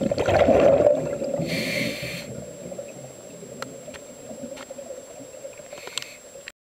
Gracias.